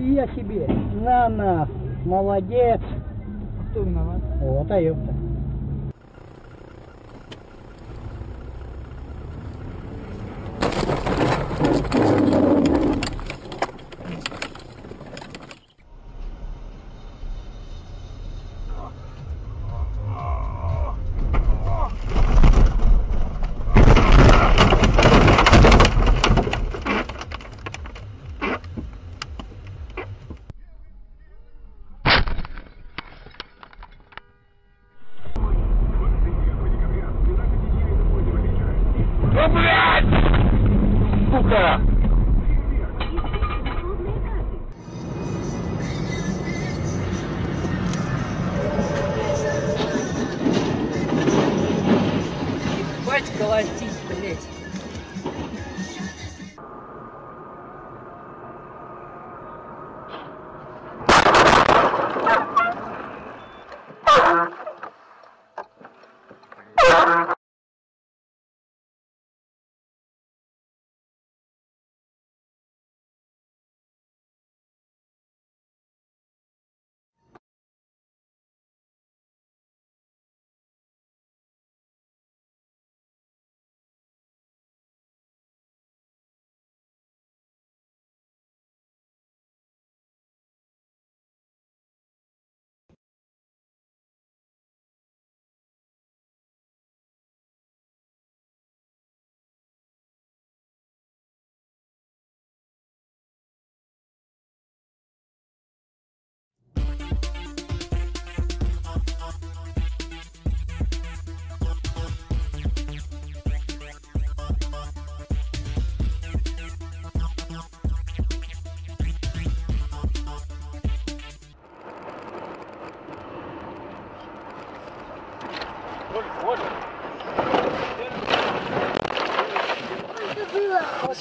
Нихуя себе. На нахуй. Молодец. Кто виноват? Вот, а ёпта. Да блядь! Сука! Хватит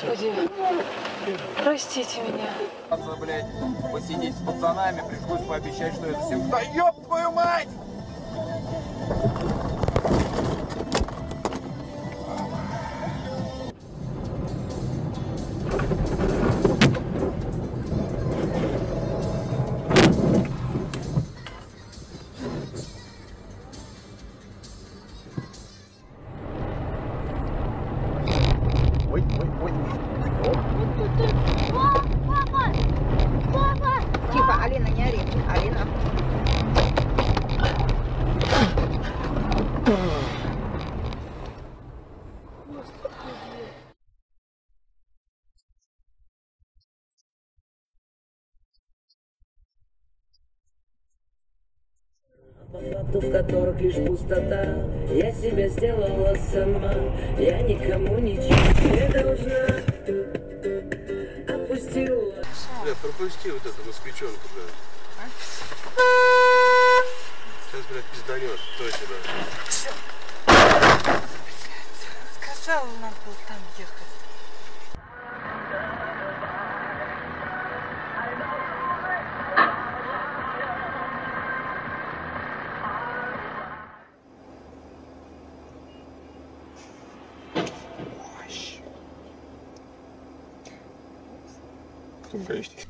Господи, простите меня. Блядь, посидеть с пацанами, пришлось пообещать, что это всем... Да ёб твою мать! В которых лишь пустота Я себя сделала сама Я никому ничего не должна Отпустила Бля, пропусти вот эту москвичонку, бля. Сейчас, блядь, пизданет, точно. Сказала, надо было там ехать. Сука,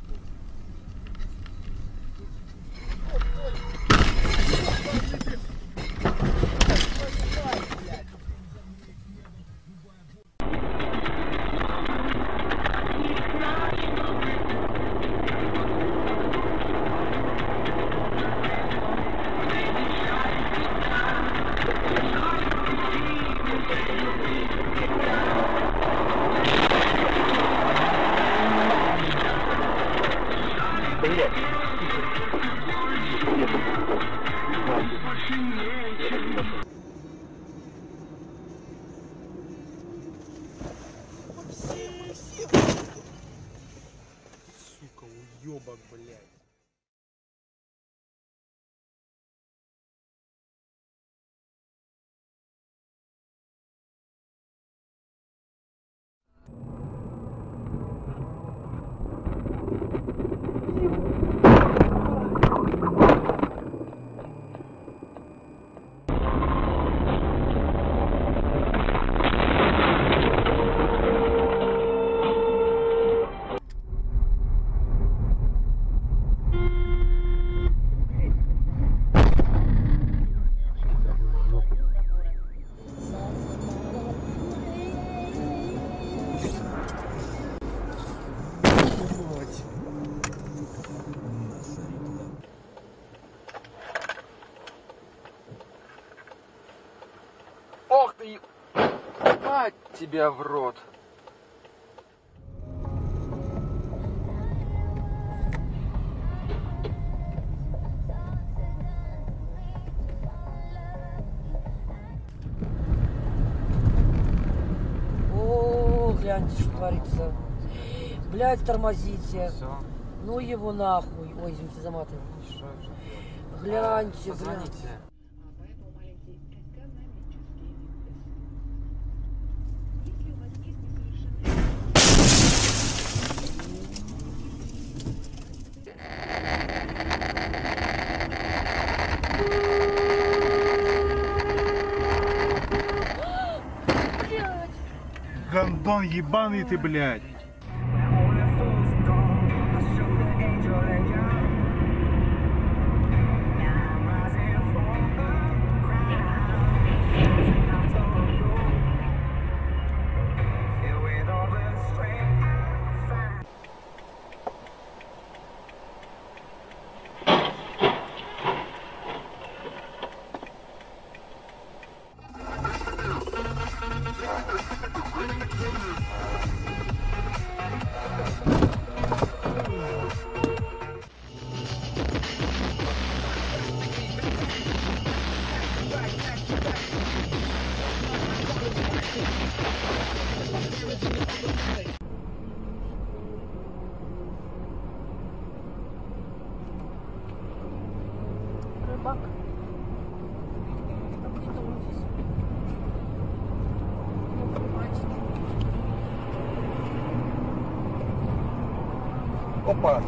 уебок, блядь. Тебя в рот. О, гляньте, что творится. Блядь, тормозите. Все, Ну его нахуй. Ой, извините, же делать? Гляньте, блядь. Позвоните. Гандон ебаный ты, блядь. Опа!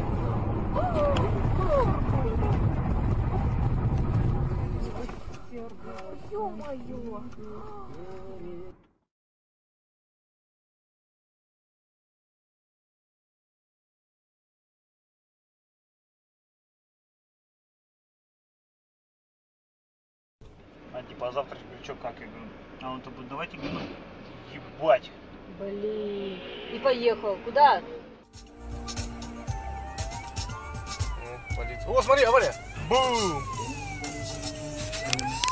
А типа, а завтра что, как? Я говорю, а он то будет, давайте, ну, ебать. Блин. И поехал. Куда? О, полиция. О, смотри, авария! Бум!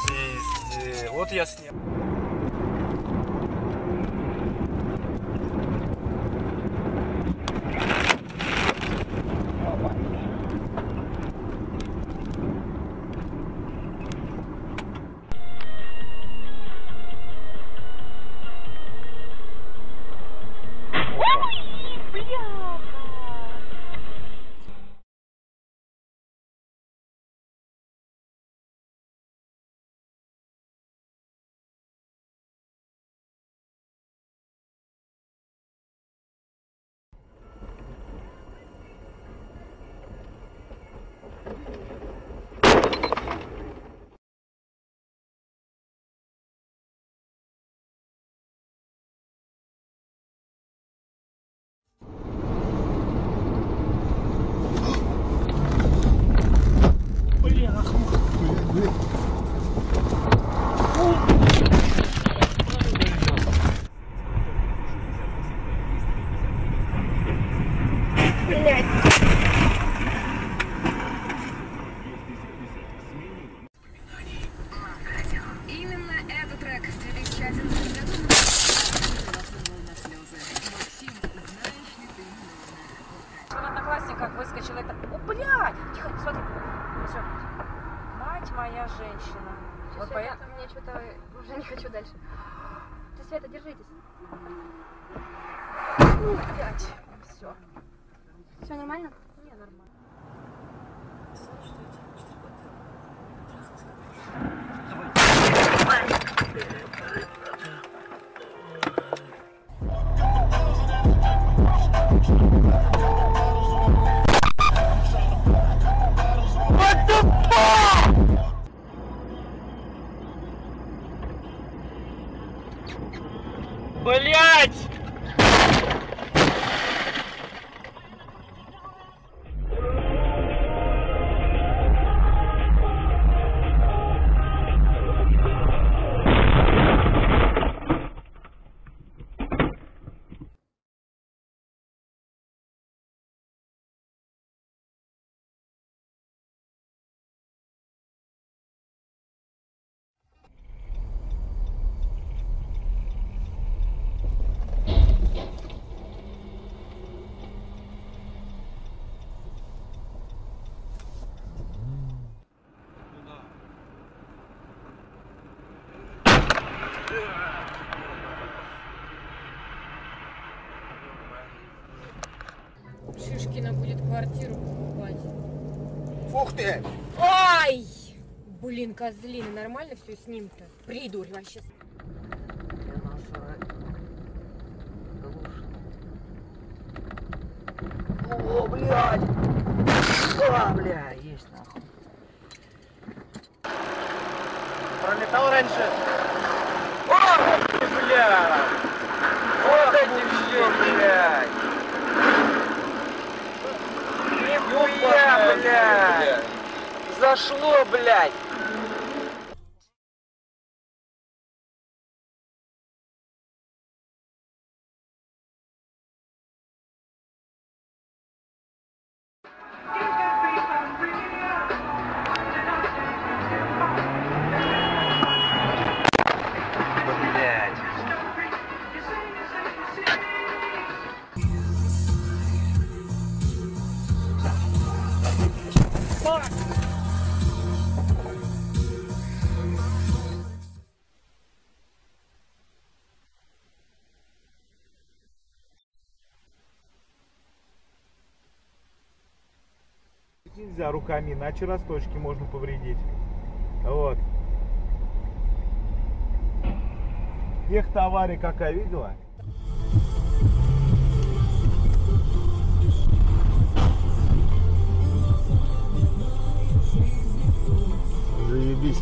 Пиздец. Вот я снял. Именно квартиру покупать. Ух ты! Ай! Блин, козлина, нормально все с ним-то? Придурь вообще. О, блядь! А, бля, есть нахуй. Пролетал раньше? О, бля! Вот эти все, блядь! Нихуя, блядь! Зашло! Блядь. Нельзя руками, иначе росточки можно повредить. Вот. Тех-то авария какая видела? Заебись.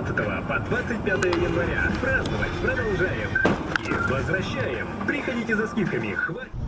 16 по 25 января. Праздновать продолжаем. И возвращаем. Приходите за скидками. Хватит.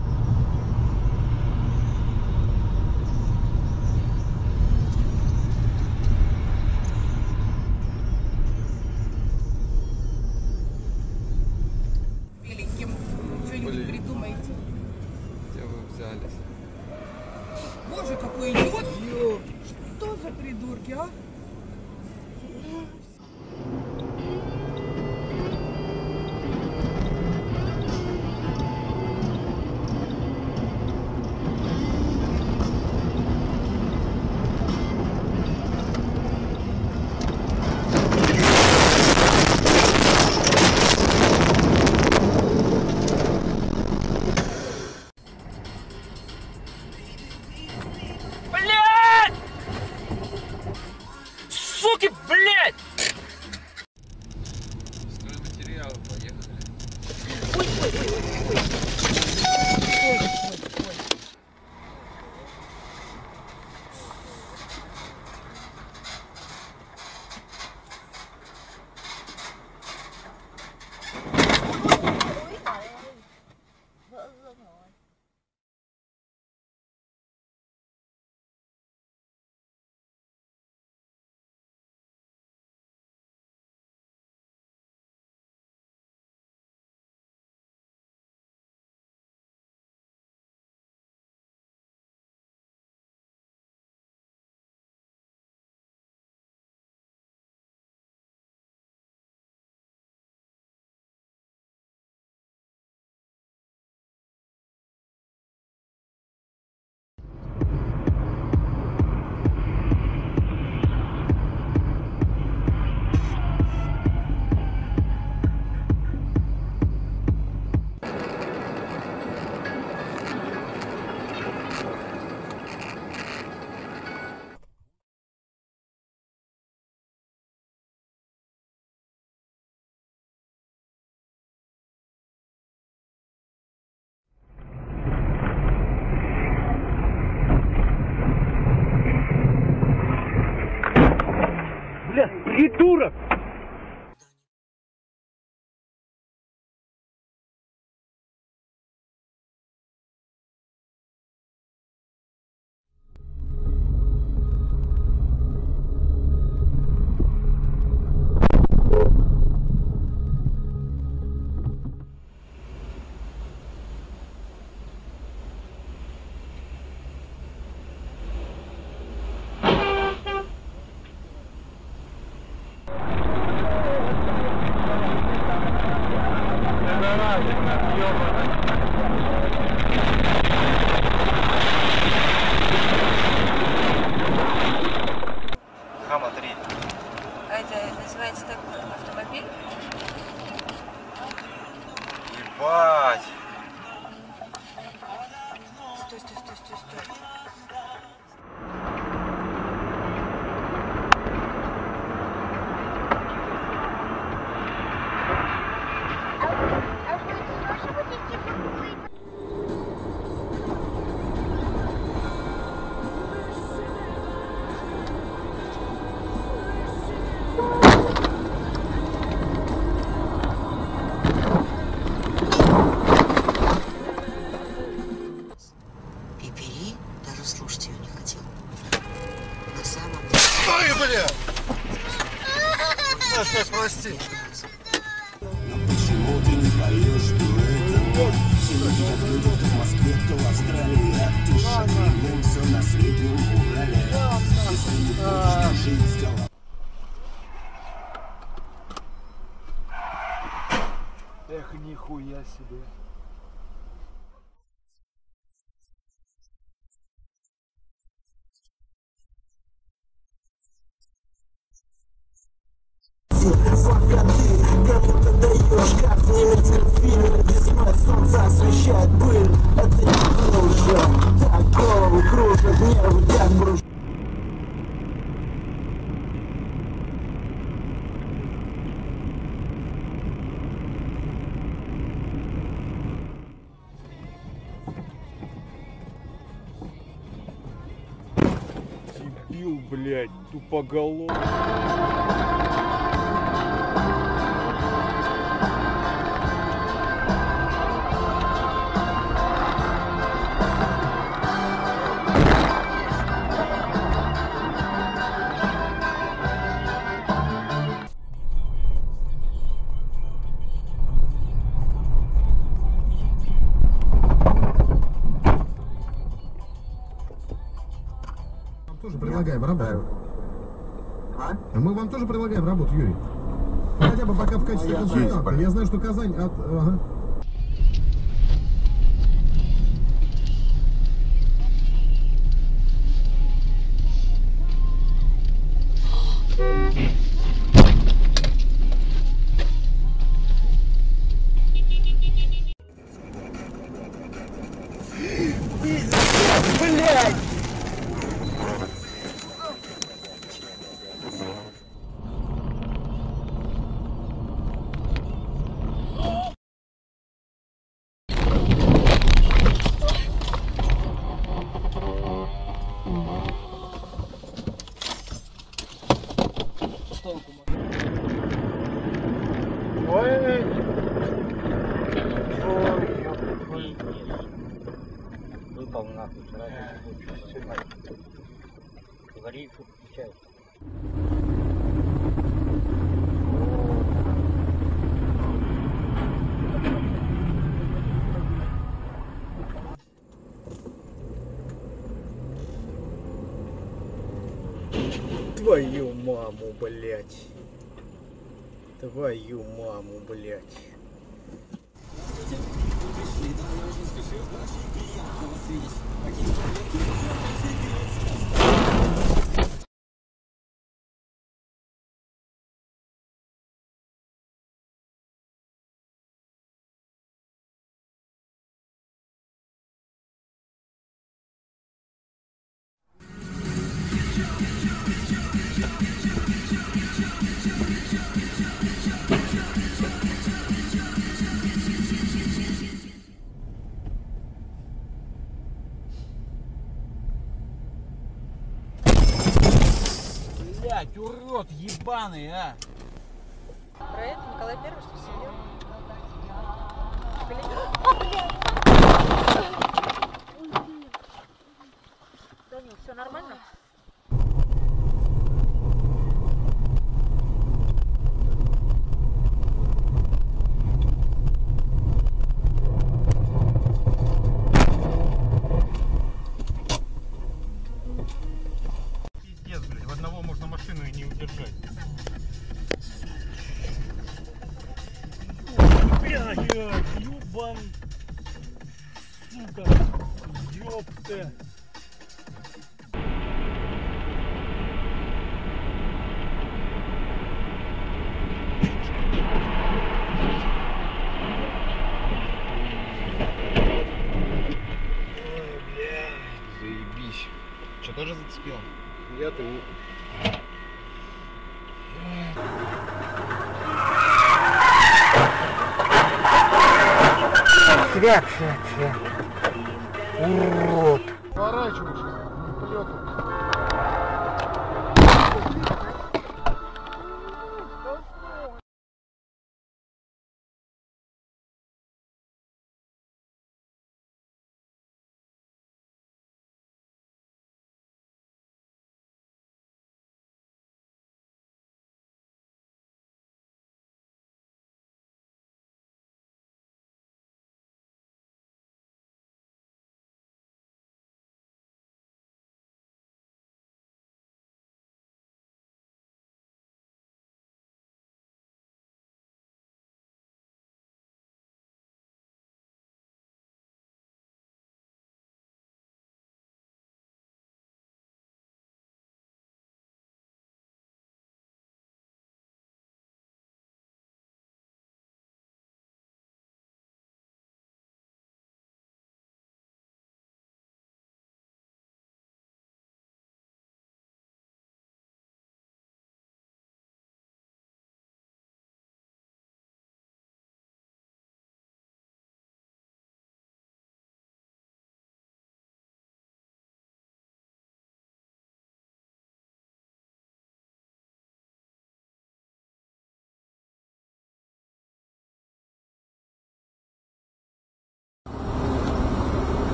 que dura. Эх, нихуя себе. Блядь, тупоголовый. тоже предлагаем работу. А Мы вам тоже предлагаем работу, Юрий. Хотя бы пока в качестве консультанта. Я знаю, что Казань от... Ага. часть. Твою маму, блядь. Твою маму, блядь. Спеши, даже спеши, наши приятного свидеть. Такие проверки, урод ебаный, а! Про это Николай Первый, что сидел? Данил, все нормально? Ёбан. Сука. Ёпта. reaction.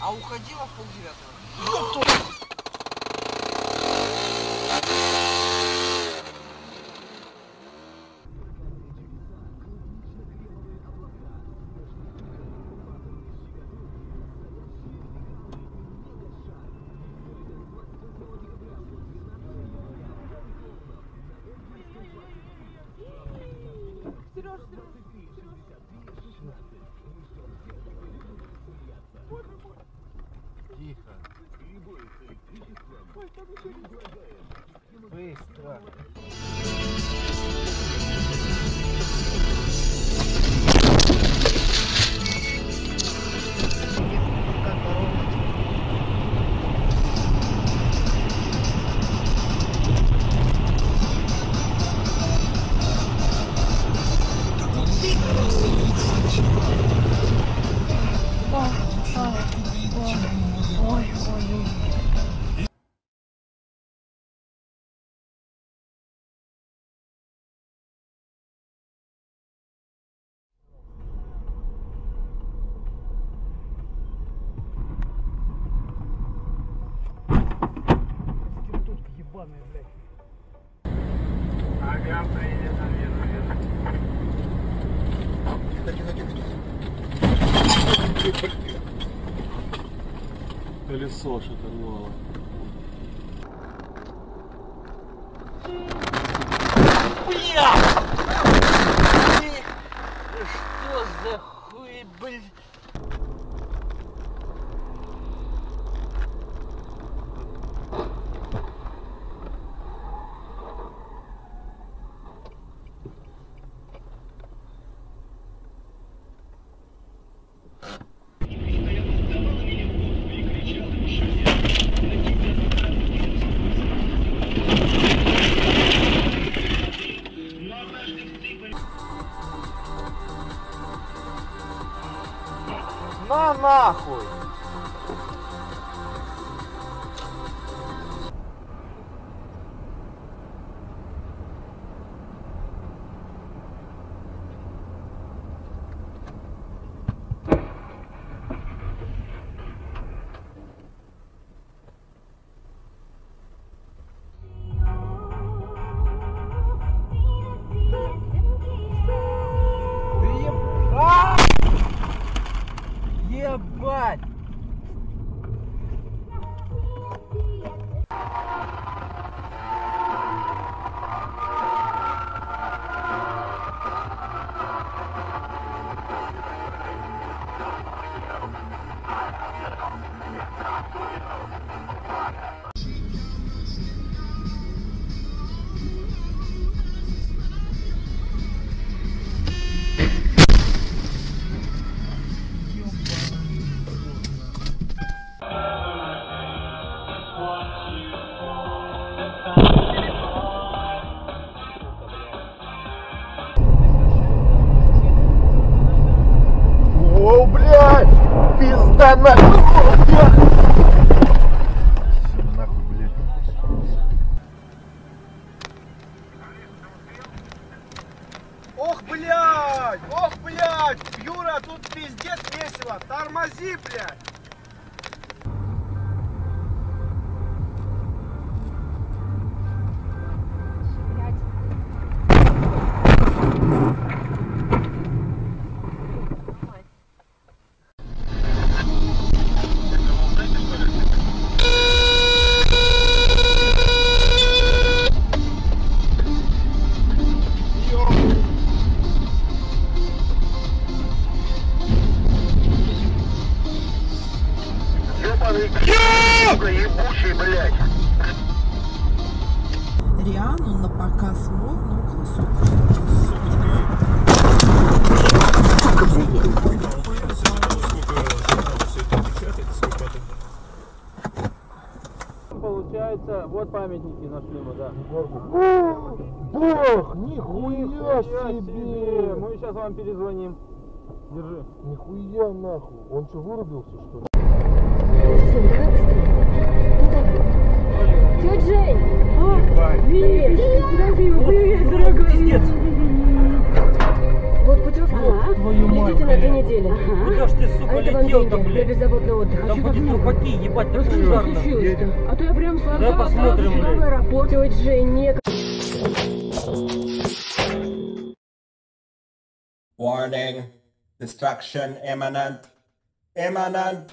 А уходила в полдевятого. Быстро. Ебаный, Колесо шатырнуло. Что за хуй, блядь? О, блядь! Пизда на... О, блядь! Риану на показ мод, ну. Получается, вот памятники нашли мы, да. Бог, нихуя Нихуя себе! Мы сейчас вам перезвоним. Держи. Нихуя нахуй. Он что, вырубился, что ли? Тетя Жень! Привет! Привет, дорогой! Пиздец! Вот путевка. Летите на две недели. Куда ж ты, сука, а это вам летел-то, деньги блядь? для беззаботного отдыха. Там будет трупаки, ебать, так? А то я прям сразу Да, посмотрим, отправлюсь блядь. в аэропорт. Тетя Жень, не... Warning, destruction imminent. Imminent.